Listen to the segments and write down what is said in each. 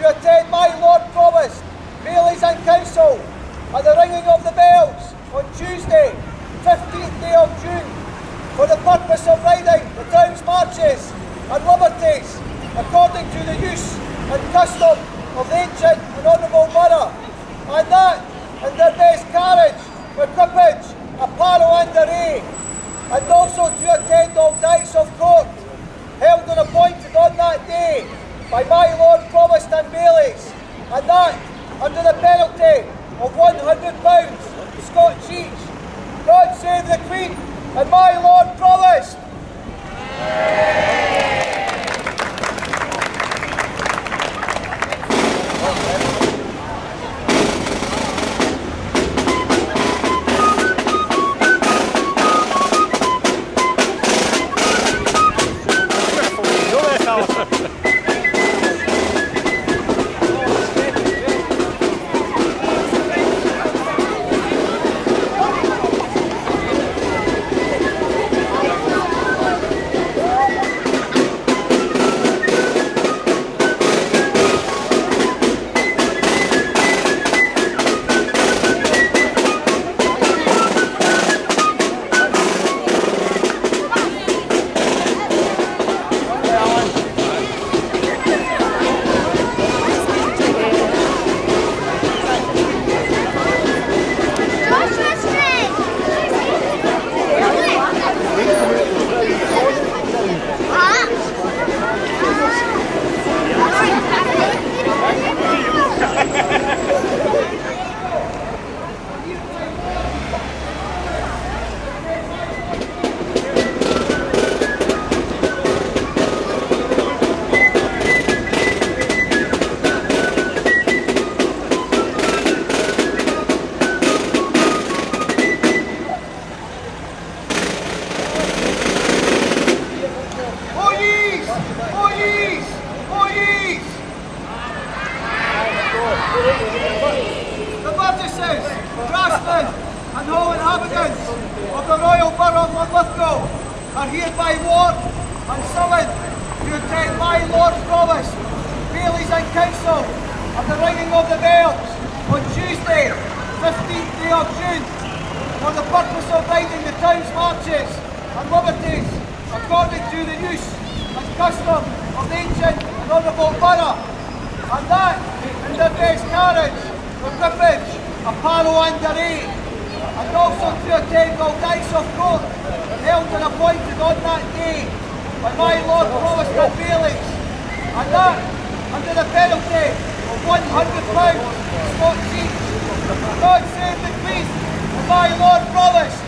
to attend my Lord Provost, Bailies and Council at the ringing of the bells on Tuesday, 15th day of June, for the purpose of riding the town's marches and liberties according to the use and custom of the ancient and honourable burgh, and that in their best carriage, equipage, apparel and array, and also to attend all nights of court held and appointed on that day by my Lord and Bailies, and that under the penalty of £100 Scotch each. God save the Queen and my Lord Provost! The Burgesses, draftsmen and all inhabitants of the Royal Burgh of Linlithgow are hereby warned and summoned to attend my Lord Provost, Bailies and Council at the ringing of the bells on Tuesday, 15th day of June for the purpose of riding the town's marches and liberties according to the use and custom of the ancient and honourable burgh, and that their best carriage, equipage, apparel and array, and also to attend all nights of court held and appointed on that day by my Lord Provost and Bailies, and that under the penalty of £100 Scots each. God save the Queen and my Lord Provost.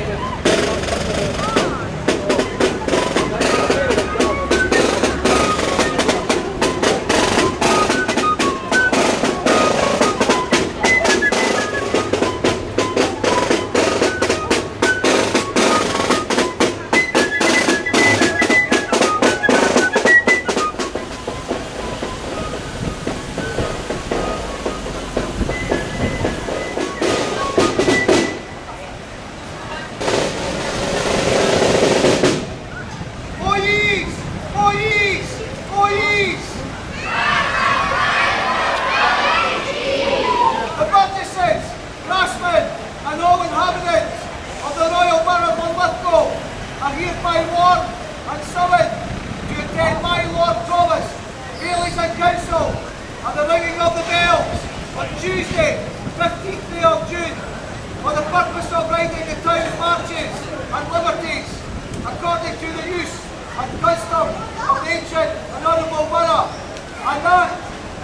Boys! Ringing of the bells on Tuesday, 15th day of June for the purpose of riding the town's marches and liberties according to the use and custom of the ancient and honourable burgh, and that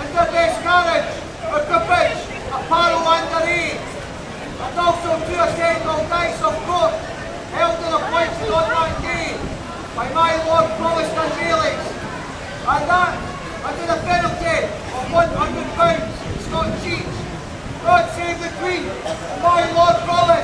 in their best carriage, equipage, apparel and array, and also to attend all nights of court held and appointed on that day by my Lord Provost and Bailies, and that under the penalty of £100 Scotch each. God save the Queen my Lord Provost.